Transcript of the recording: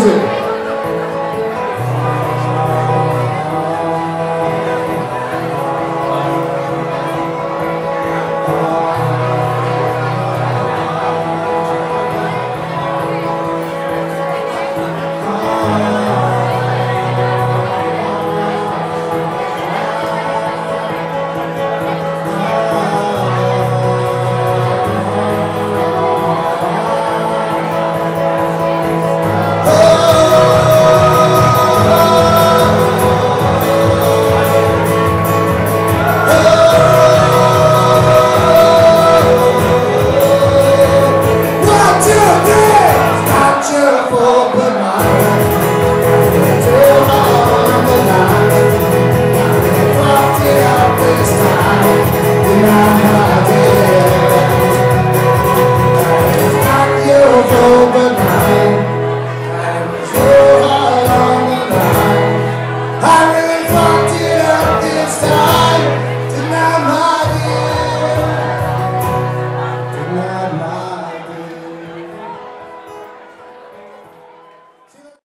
dizer.